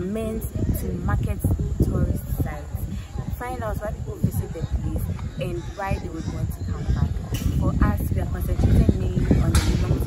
meant to market tourist sites. Find out why people visit the place and why they would want to come back. For us, we are concentrating mainly on the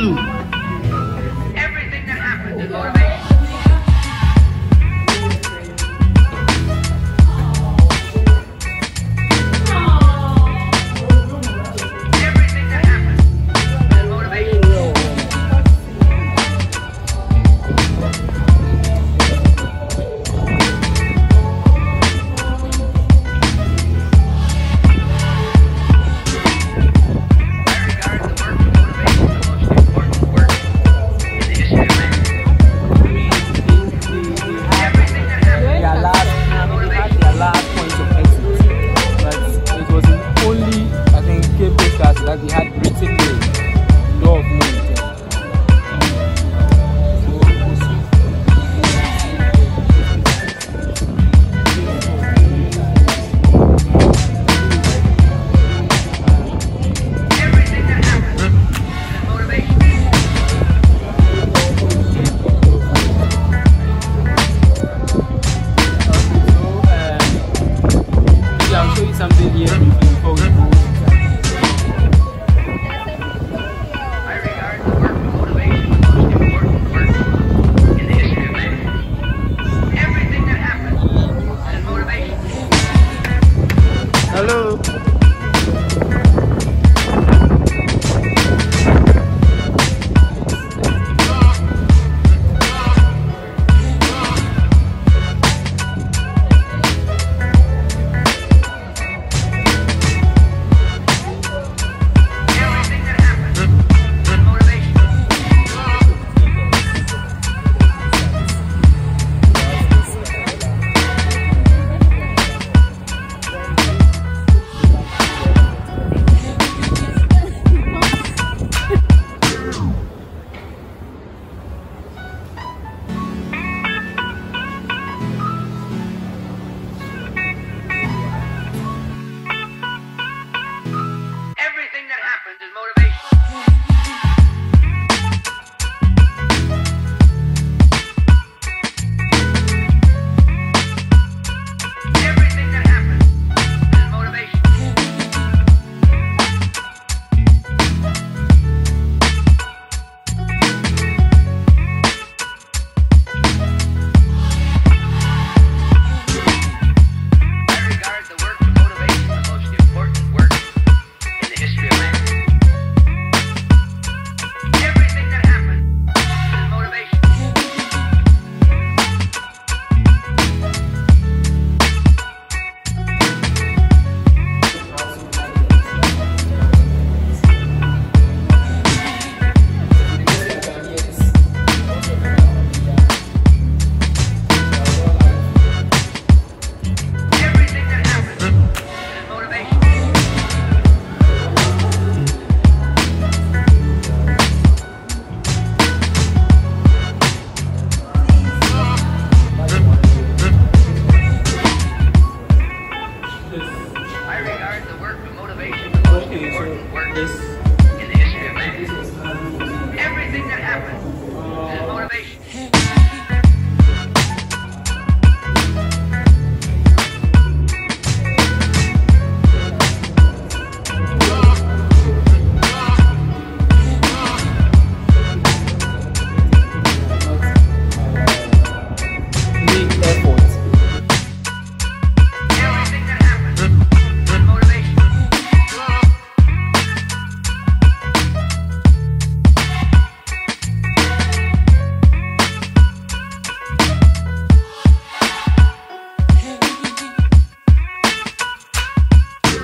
Hallelujah.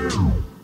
Oh